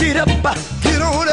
Get up, get on up.